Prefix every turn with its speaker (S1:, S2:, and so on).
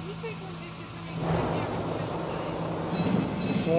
S1: Can you say one digit for me? 'Cause I can't reach outside.
S2: Що?